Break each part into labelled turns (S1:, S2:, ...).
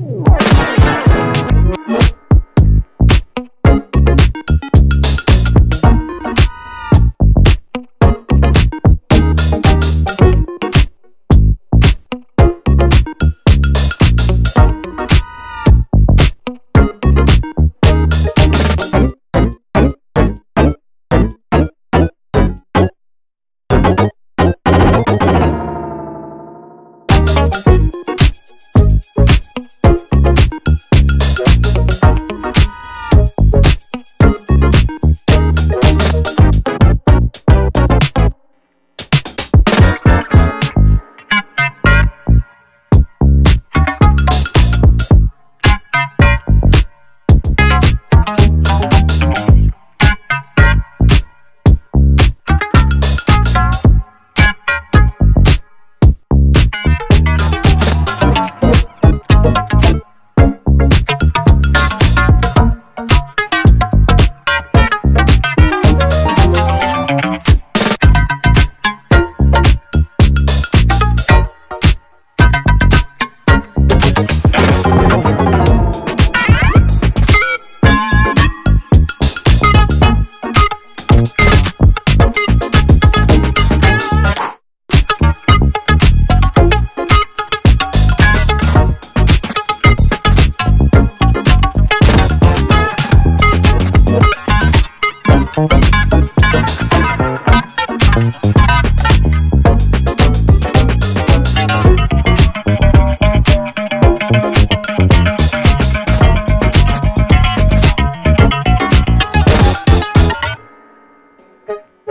S1: Ooh.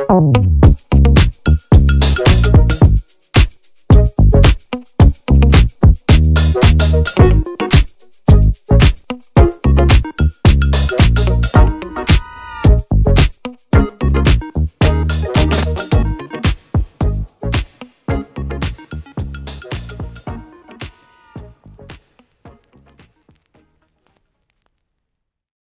S1: Oh.